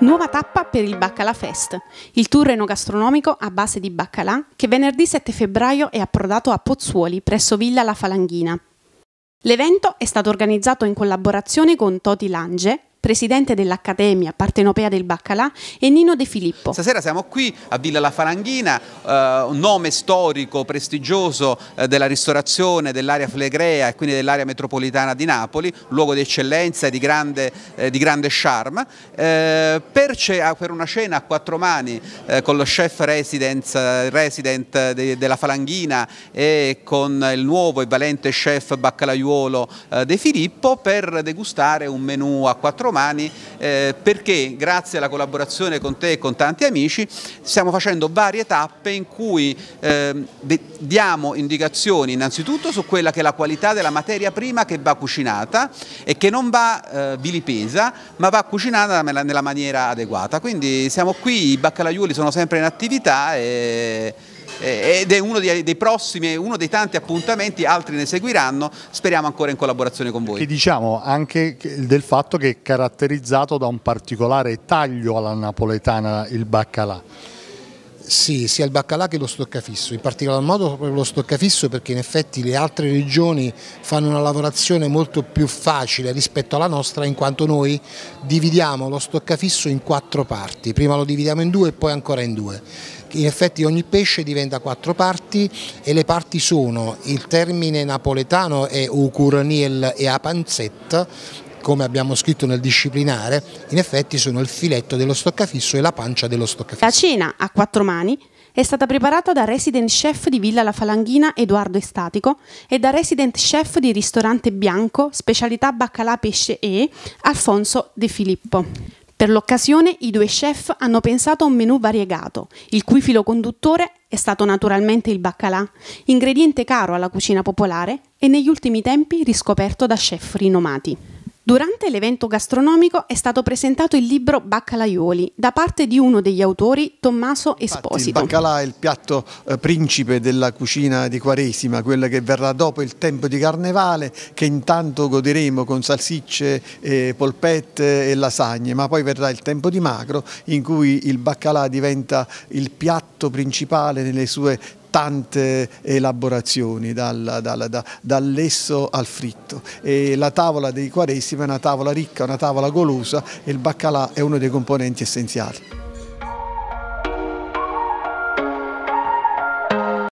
Nuova tappa per il Baccalà Fest, il tour enogastronomico a base di baccalà che venerdì 7 febbraio è approdato a Pozzuoli presso Villa La Falanghina. L'evento è stato organizzato in collaborazione con Toti Lange, presidente dell'Accademia Partenopea del Baccalà, e Nino De Filippo. Stasera siamo qui a Villa La Falanghina, eh, un nome storico, prestigioso eh, della ristorazione dell'area flegrea e quindi dell'area metropolitana di Napoli, luogo di eccellenza e di grande, eh, di grande charme, eh, per, per, una cena a quattro mani eh, con lo chef resident de, della Falanghina e con il nuovo e valente chef baccalaiuolo eh, De Filippo per degustare un menù a quattro romani eh, perché grazie alla collaborazione con te e con tanti amici stiamo facendo varie tappe in cui eh, diamo indicazioni innanzitutto su quella che è la qualità della materia prima che va cucinata e che non va eh, vilipesa ma va cucinata nella, maniera adeguata. Quindi siamo qui, i baccalaioli sono sempre in attività e ed è uno dei, dei, prossimi, uno dei tanti appuntamenti, altri ne seguiranno, speriamo ancora in collaborazione con voi. Che diciamo anche del fatto che è caratterizzato da un particolare taglio alla napoletana il baccalà. Sì, sia il baccalà che lo stoccafisso, in particolar modo proprio lo stoccafisso perché in effetti le altre regioni fanno una lavorazione molto più facile rispetto alla nostra in quanto noi dividiamo lo stoccafisso in quattro parti, prima lo dividiamo in due e poi ancora in due. In effetti ogni pesce diventa quattro parti e le parti sono il termine napoletano è ucurniel e apanzetta come abbiamo scritto nel disciplinare, in effetti sono il filetto dello stoccafisso e la pancia dello stoccafisso. La cena a quattro mani è stata preparata da resident chef di Villa La Falanghina Edoardo Estatico e da resident chef di ristorante Bianco, specialità baccalà pesce e Alfonso De Filippo. Per l'occasione i due chef hanno pensato a un menù variegato, il cui filo conduttore è stato naturalmente il baccalà, ingrediente caro alla cucina popolare e negli ultimi tempi riscoperto da chef rinomati. Durante l'evento gastronomico è stato presentato il libro Baccalaioli da parte di uno degli autori, Tommaso Esposito. Infatti, il baccalà è il piatto eh, principe della cucina di Quaresima, quella che verrà dopo il tempo di carnevale, che intanto goderemo con salsicce, eh, polpette e lasagne, ma poi verrà il tempo di macro in cui il baccalà diventa il piatto principale nelle sue tante elaborazioni dal, dal, da, dall'esso al fritto e la tavola dei quaresimi è una tavola ricca, una tavola golosa e il baccalà è uno dei componenti essenziali.